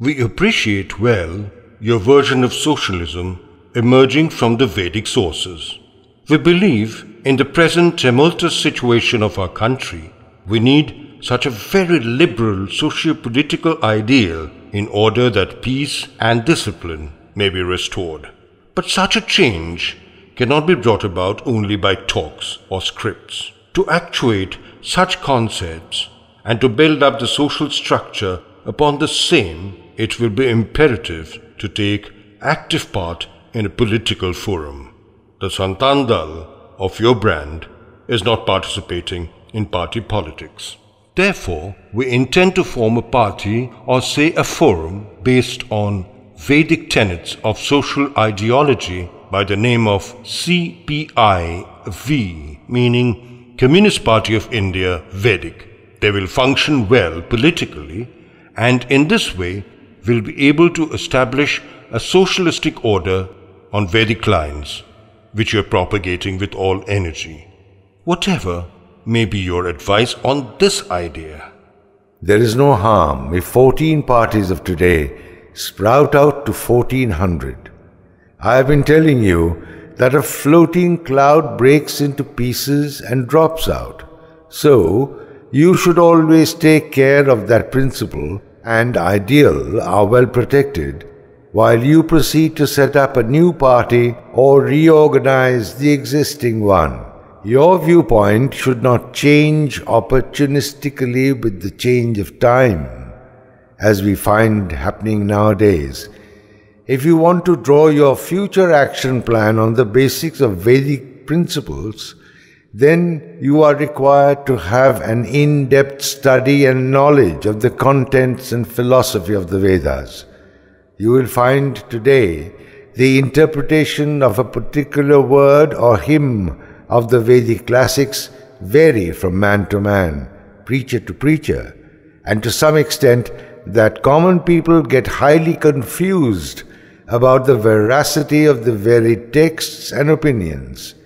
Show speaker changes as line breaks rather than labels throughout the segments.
We appreciate well your version of socialism emerging from the Vedic sources. We believe in the present tumultuous situation of our country, we need such a very liberal socio-political ideal in order that peace and discipline may be restored. But such a change cannot be brought about only by talks or scripts. To actuate such concepts and to build up the social structure upon the same, it will be imperative to take active part in a political forum. The Santandal of your brand is not participating in party politics. Therefore, we intend to form a party or say a forum based on Vedic tenets of social ideology by the name of CPIV, meaning Communist Party of India Vedic. They will function well politically and in this way will be able to establish a socialistic order on Vedic lines, which you are propagating with all energy. Whatever may be your advice on this idea.
There is no harm if 14 parties of today sprout out to 1400. I have been telling you that a floating cloud breaks into pieces and drops out. So, you should always take care of that principle and ideal are well protected while you proceed to set up a new party or reorganize the existing one. Your viewpoint should not change opportunistically with the change of time, as we find happening nowadays. If you want to draw your future action plan on the basics of Vedic principles, then you are required to have an in depth study and knowledge of the contents and philosophy of the Vedas. You will find today the interpretation of a particular word or hymn of the Vedic classics vary from man to man, preacher to preacher, and to some extent that common people get highly confused about the veracity of the very texts and opinions.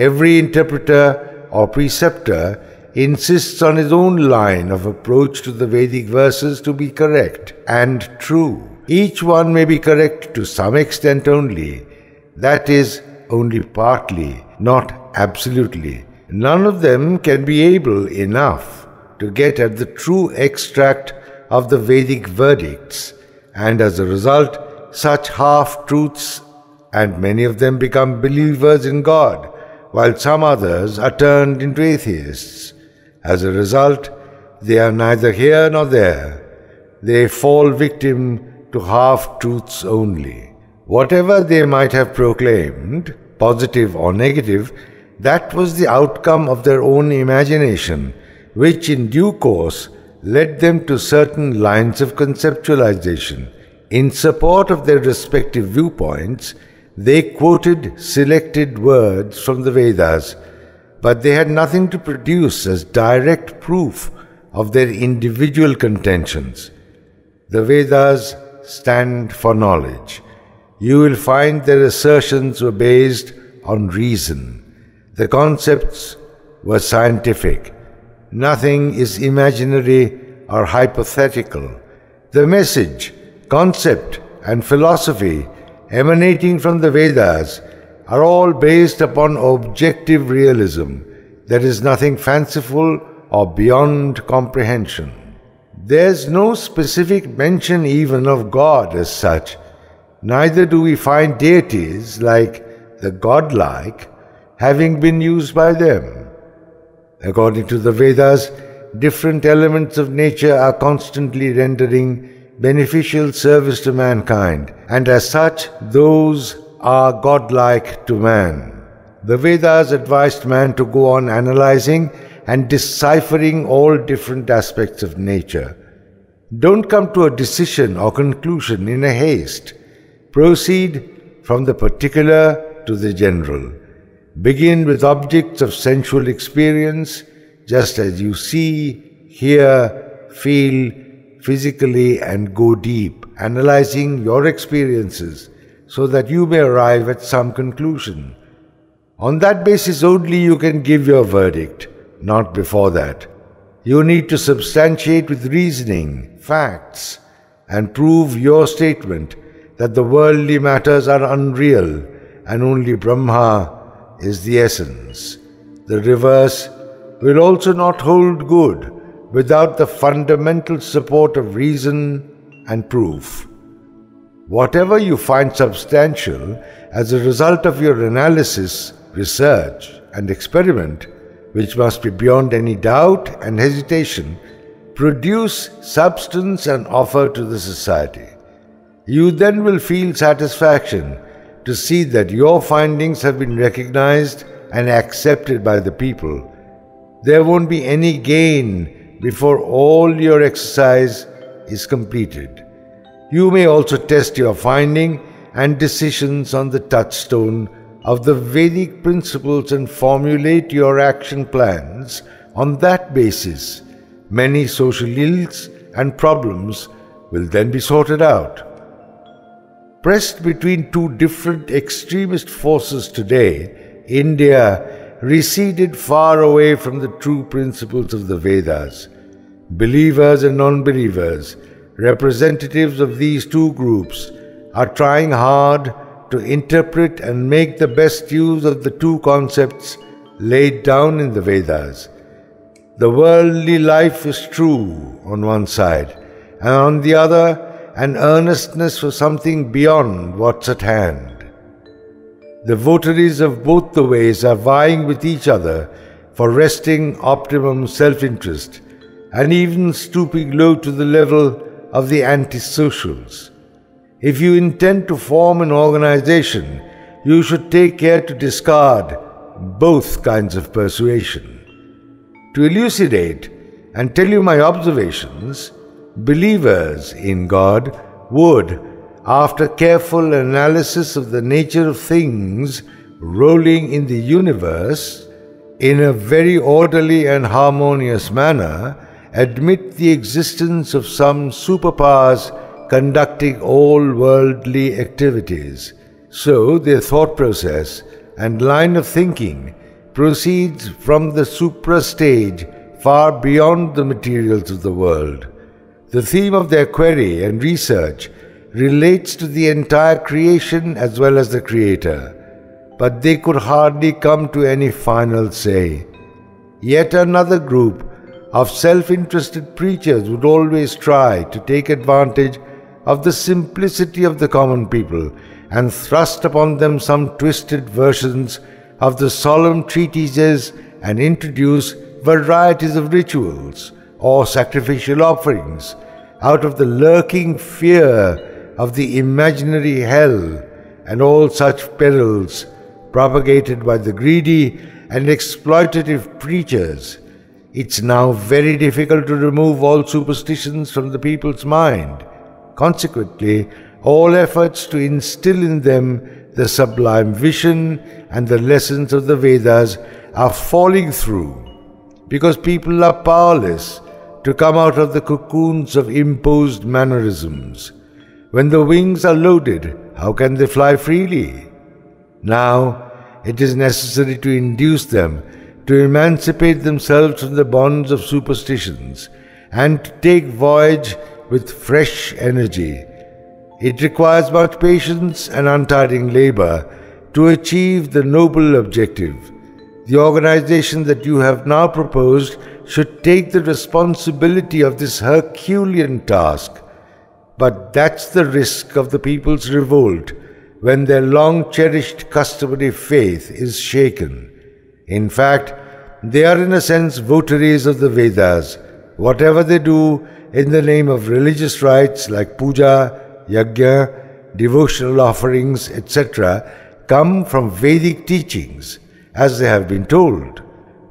Every interpreter or preceptor insists on his own line of approach to the Vedic verses to be correct and true. Each one may be correct to some extent only, that is, only partly, not absolutely. None of them can be able enough to get at the true extract of the Vedic verdicts, and as a result, such half truths, and many of them become believers in God, while some others are turned into atheists. As a result, they are neither here nor there. They fall victim to half truths only. Whatever they might have proclaimed, positive or negative, that was the outcome of their own imagination, which in due course led them to certain lines of conceptualization. In support of their respective viewpoints, they quoted selected words from the Vedas, but they had nothing to produce as direct proof of their individual contentions. The Vedas stand for knowledge. You will find their assertions were based on reason. The concepts were scientific. Nothing is imaginary or hypothetical. The message, concept, and philosophy emanating from the Vedas are all based upon objective realism. There is nothing fanciful or beyond comprehension. There's no specific mention even of God as such. Neither do we find deities like the godlike having been used by them. According to the Vedas, different elements of nature are constantly rendering beneficial service to mankind, and as such, those are godlike to man. The Vedas advised man to go on analyzing and deciphering all different aspects of nature. Don't come to a decision or conclusion in a haste. Proceed from the particular to the general. Begin with objects of sensual experience, just as you see, hear, feel physically, and go deep, analyzing your experiences so that you may arrive at some conclusion. On that basis only you can give your verdict not before that. You need to substantiate with reasoning, facts, and prove your statement that the worldly matters are unreal and only Brahma is the essence. The reverse will also not hold good without the fundamental support of reason and proof. Whatever you find substantial as a result of your analysis, research, and experiment, which must be beyond any doubt and hesitation, produce substance and offer to the society. You then will feel satisfaction to see that your findings have been recognized and accepted by the people. There won't be any gain before all your exercise is completed. You may also test your finding and decisions on the touchstone of the Vedic principles and formulate your action plans on that basis. Many social ills and problems will then be sorted out. Pressed between two different extremist forces today, India receded far away from the true principles of the Vedas. Believers and non believers, representatives of these two groups, are trying hard to interpret and make the best use of the two concepts laid down in the Vedas. The worldly life is true on one side, and on the other, an earnestness for something beyond what's at hand. The votaries of both the ways are vying with each other for resting optimum self interest and even stooping low to the level of the antisocials. If you intend to form an organization, you should take care to discard both kinds of persuasion. To elucidate and tell you my observations, believers in God would, after careful analysis of the nature of things rolling in the universe, in a very orderly and harmonious manner, admit the existence of some superpowers conducting all worldly activities. So their thought process and line of thinking proceeds from the supra stage far beyond the materials of the world. The theme of their query and research relates to the entire creation as well as the Creator, but they could hardly come to any final say. Yet another group of self interested preachers would always try to take advantage of the simplicity of the common people and thrust upon them some twisted versions of the solemn treatises and introduce varieties of rituals or sacrificial offerings out of the lurking fear of the imaginary hell and all such perils propagated by the greedy and exploitative preachers. It's now very difficult to remove all superstitions from the people's mind. Consequently, all efforts to instill in them the sublime vision and the lessons of the Vedas are falling through because people are powerless to come out of the cocoons of imposed mannerisms. When the wings are loaded, how can they fly freely? Now, it is necessary to induce them to emancipate themselves from the bonds of superstitions and to take voyage with fresh energy. It requires much patience and untiring labor to achieve the noble objective. The organization that you have now proposed should take the responsibility of this Herculean task. But that's the risk of the people's revolt when their long cherished customary faith is shaken. In fact, they are in a sense votaries of the Vedas. Whatever they do in the name of religious rites like puja, yajna, devotional offerings, etc., come from Vedic teachings, as they have been told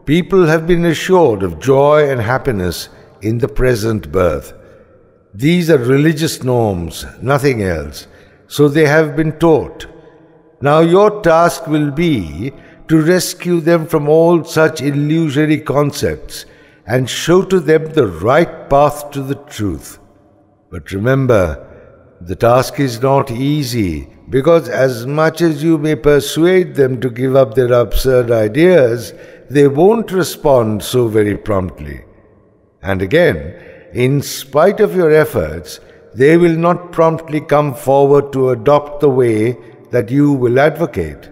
people have been assured of joy and happiness in the present birth. These are religious norms, nothing else, so they have been taught. Now your task will be to rescue them from all such illusory concepts and show to them the right path to the truth. But remember, the task is not easy because, as much as you may persuade them to give up their absurd ideas, they won't respond so very promptly. And again, in spite of your efforts, they will not promptly come forward to adopt the way that you will advocate.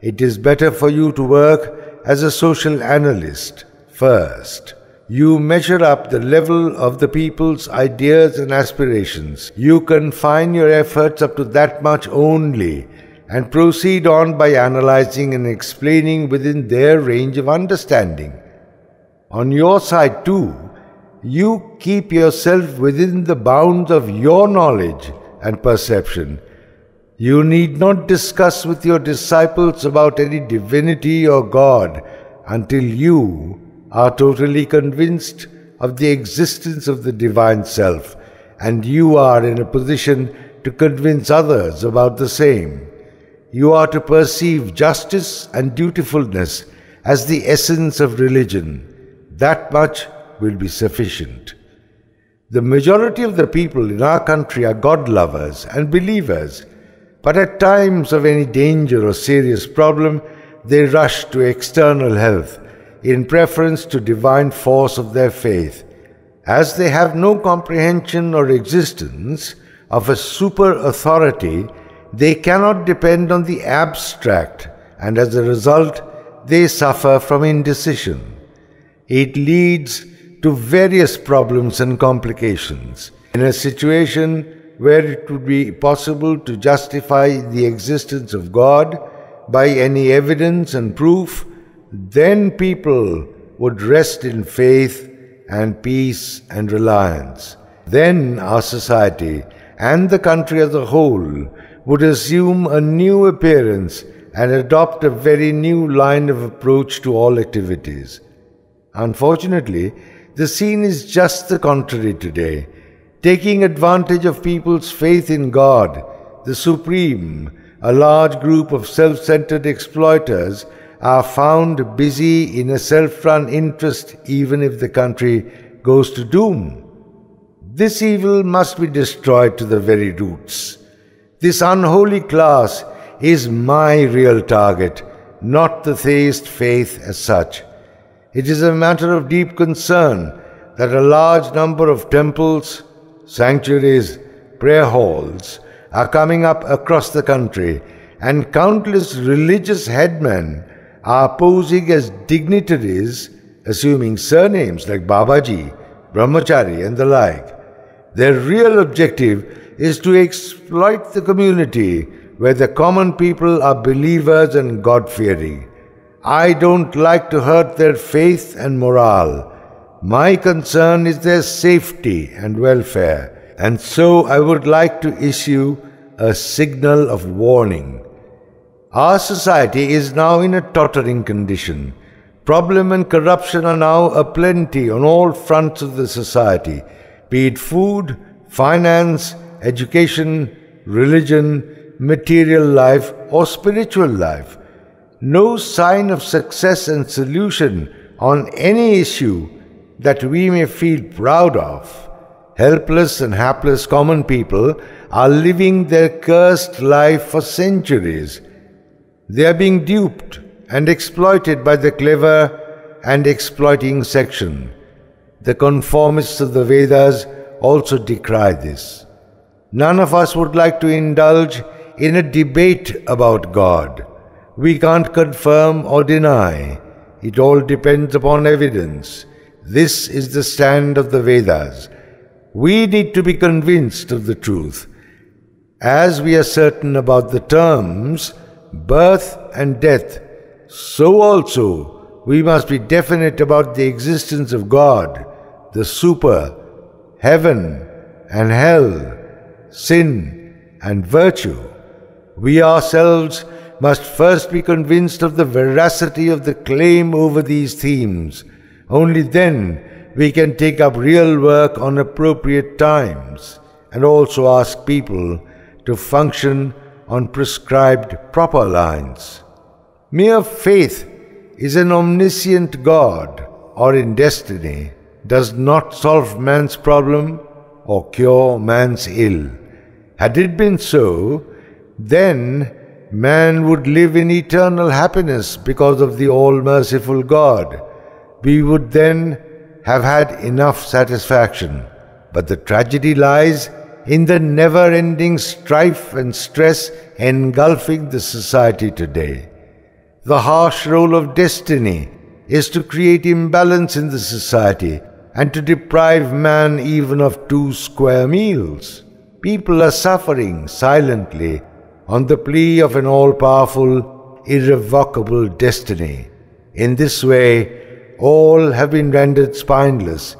It is better for you to work as a social analyst first. You measure up the level of the people's ideas and aspirations. You confine your efforts up to that much only and proceed on by analyzing and explaining within their range of understanding. On your side, too, you keep yourself within the bounds of your knowledge and perception. You need not discuss with your disciples about any divinity or God until you are totally convinced of the existence of the Divine Self, and you are in a position to convince others about the same. You are to perceive justice and dutifulness as the essence of religion. That much will be sufficient. The majority of the people in our country are God lovers and believers, but at times of any danger or serious problem, they rush to external help in preference to divine force of their faith. As they have no comprehension or existence of a super authority, they cannot depend on the abstract, and as a result, they suffer from indecision. It leads to various problems and complications. In a situation where it would be possible to justify the existence of God by any evidence and proof, then people would rest in faith and peace and reliance. Then our society and the country as a whole would assume a new appearance and adopt a very new line of approach to all activities. Unfortunately, the scene is just the contrary today, taking advantage of people's faith in God, the Supreme. A large group of self centered exploiters are found busy in a self run interest even if the country goes to doom. This evil must be destroyed to the very roots. This unholy class is my real target, not the theist faith as such. It is a matter of deep concern that a large number of temples, sanctuaries, prayer halls are coming up across the country, and countless religious headmen are posing as dignitaries, assuming surnames like Babaji, Brahmachari, and the like. Their real objective is to exploit the community where the common people are believers and God fearing. I don't like to hurt their faith and morale. My concern is their safety and welfare, and so I would like to issue a signal of warning. Our society is now in a tottering condition. Problem and corruption are now aplenty on all fronts of the society, be it food, finance, education, religion, material life, or spiritual life no sign of success and solution on any issue that we may feel proud of. Helpless and hapless common people are living their cursed life for centuries. They are being duped and exploited by the clever and exploiting section. The conformists of the Vedas also decry this. None of us would like to indulge in a debate about God. We can't confirm or deny. It all depends upon evidence. This is the stand of the Vedas. We need to be convinced of the truth. As we are certain about the terms birth and death, so also we must be definite about the existence of God, the super, heaven and hell, sin and virtue. We ourselves must first be convinced of the veracity of the claim over these themes. Only then we can take up real work on appropriate times and also ask people to function on prescribed proper lines. Mere faith is an omniscient God or in destiny does not solve man's problem or cure man's ill. Had it been so, then man would live in eternal happiness because of the all merciful God. We would then have had enough satisfaction. But the tragedy lies in the never ending strife and stress engulfing the society today. The harsh role of destiny is to create imbalance in the society and to deprive man even of two square meals. People are suffering silently on the plea of an all powerful, irrevocable destiny. In this way, all have been rendered spineless.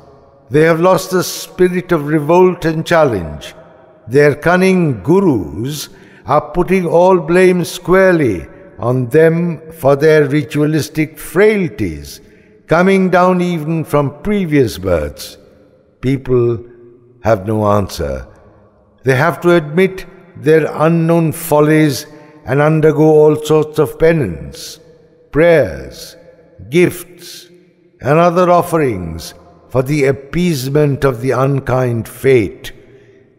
They have lost the spirit of revolt and challenge. Their cunning gurus are putting all blame squarely on them for their ritualistic frailties, coming down even from previous births. People have no answer. They have to admit their unknown follies and undergo all sorts of penance, prayers, gifts, and other offerings for the appeasement of the unkind fate.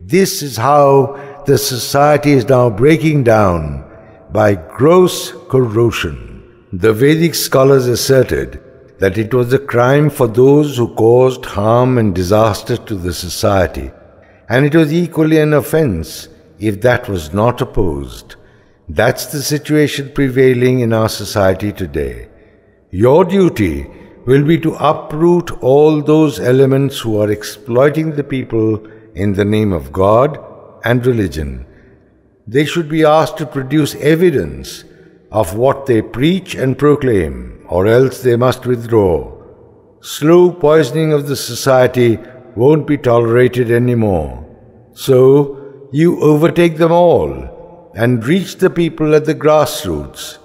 This is how the society is now breaking down by gross corrosion. The Vedic scholars asserted that it was a crime for those who caused harm and disaster to the society, and it was equally an offense if that was not opposed. That's the situation prevailing in our society today. Your duty will be to uproot all those elements who are exploiting the people in the name of God and religion. They should be asked to produce evidence of what they preach and proclaim, or else they must withdraw. Slow poisoning of the society won't be tolerated anymore. So, you overtake them all and reach the people at the grassroots.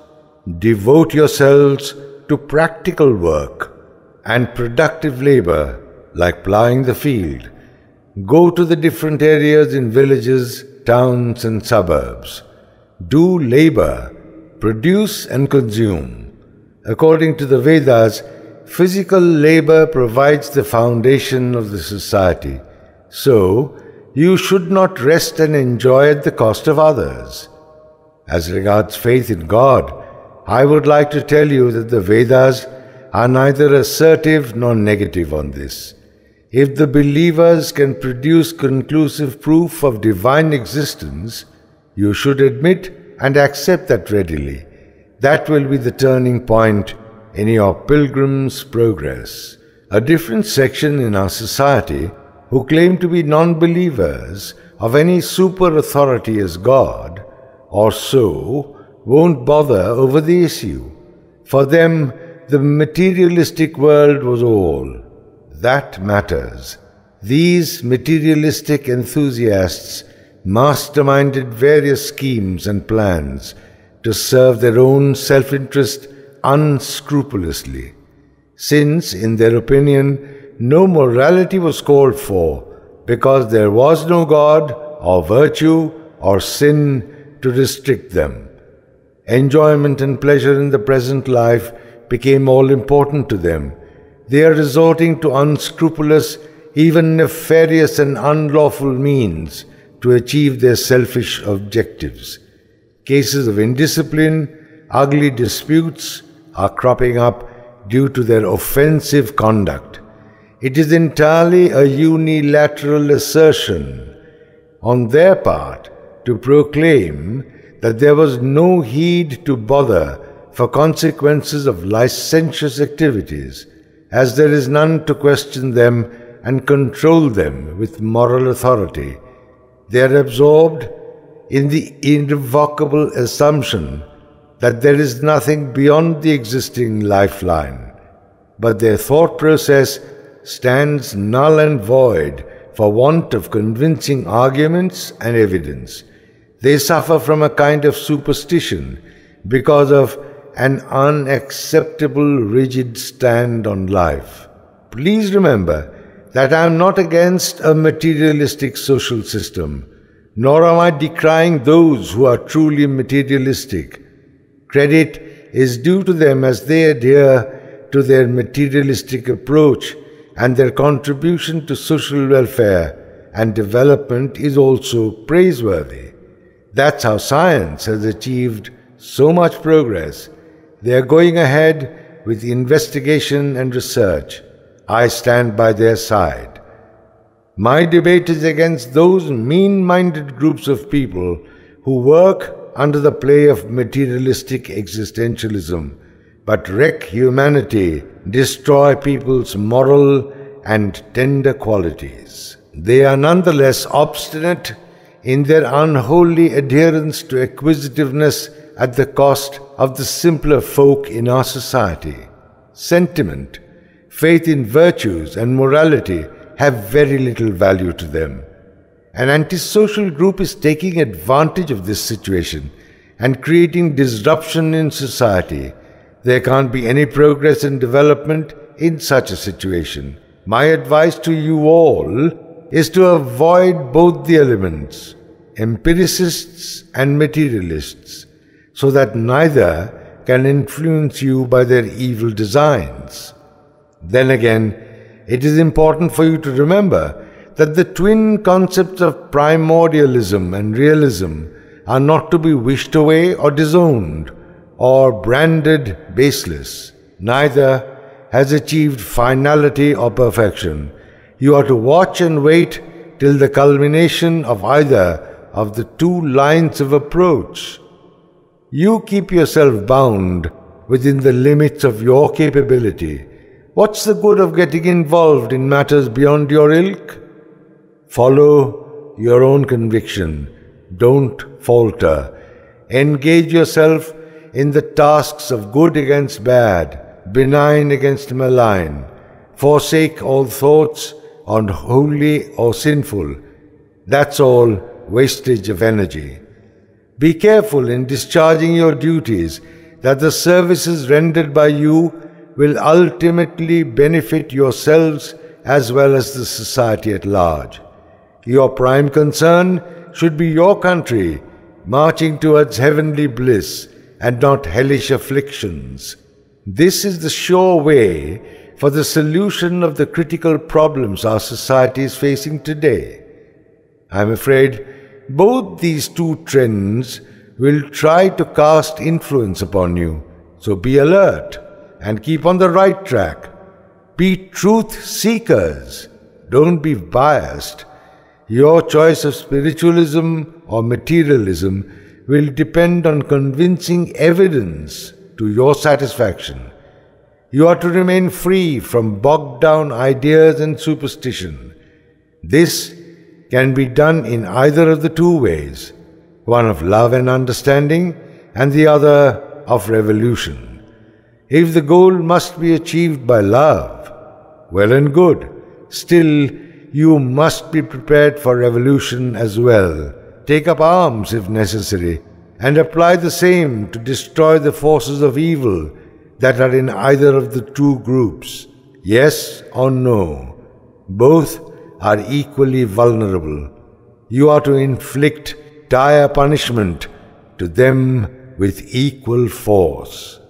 Devote yourselves to practical work and productive labor like ploughing the field. Go to the different areas in villages, towns, and suburbs. Do labor, produce and consume. According to the Vedas, physical labor provides the foundation of the society. So, you should not rest and enjoy at the cost of others. As regards faith in God, I would like to tell you that the Vedas are neither assertive nor negative on this. If the believers can produce conclusive proof of divine existence, you should admit and accept that readily. That will be the turning point in your pilgrim's progress. A different section in our society who claim to be non believers of any super authority as God, or so, won't bother over the issue. For them, the materialistic world was all. That matters. These materialistic enthusiasts masterminded various schemes and plans to serve their own self interest unscrupulously, since, in their opinion, no morality was called for because there was no God or virtue or sin to restrict them. Enjoyment and pleasure in the present life became all important to them. They are resorting to unscrupulous, even nefarious and unlawful means to achieve their selfish objectives. Cases of indiscipline, ugly disputes are cropping up due to their offensive conduct. It is entirely a unilateral assertion on their part to proclaim that there was no heed to bother for consequences of licentious activities, as there is none to question them and control them with moral authority. They are absorbed in the irrevocable assumption that there is nothing beyond the existing lifeline, but their thought process stands null and void for want of convincing arguments and evidence. They suffer from a kind of superstition because of an unacceptable rigid stand on life. Please remember that I am not against a materialistic social system, nor am I decrying those who are truly materialistic. Credit is due to them as they adhere to their materialistic approach and their contribution to social welfare and development is also praiseworthy. That's how science has achieved so much progress. They are going ahead with investigation and research. I stand by their side. My debate is against those mean minded groups of people who work under the play of materialistic existentialism, but wreck humanity, destroy people's moral and tender qualities. They are nonetheless obstinate in their unholy adherence to acquisitiveness at the cost of the simpler folk in our society. Sentiment, faith in virtues, and morality have very little value to them. An antisocial group is taking advantage of this situation and creating disruption in society. There can't be any progress and development in such a situation. My advice to you all is to avoid both the elements, empiricists and materialists, so that neither can influence you by their evil designs. Then again, it is important for you to remember that the twin concepts of primordialism and realism are not to be wished away or disowned or branded baseless. Neither has achieved finality or perfection. You are to watch and wait till the culmination of either of the two lines of approach. You keep yourself bound within the limits of your capability. What's the good of getting involved in matters beyond your ilk? Follow your own conviction. Don't falter. Engage yourself in the tasks of good against bad, benign against malign. Forsake all thoughts on holy or sinful. That's all wastage of energy. Be careful in discharging your duties that the services rendered by you will ultimately benefit yourselves as well as the society at large. Your prime concern should be your country marching towards heavenly bliss and not hellish afflictions. This is the sure way for the solution of the critical problems our society is facing today. I'm afraid both these two trends will try to cast influence upon you, so be alert and keep on the right track. Be truth seekers, don't be biased your choice of spiritualism or materialism will depend on convincing evidence to your satisfaction. You are to remain free from bogged down ideas and superstition. This can be done in either of the two ways one of love and understanding, and the other of revolution. If the goal must be achieved by love, well and good. Still, you must be prepared for revolution as well. Take up arms if necessary, and apply the same to destroy the forces of evil that are in either of the two groups. Yes or no, both are equally vulnerable. You are to inflict dire punishment to them with equal force.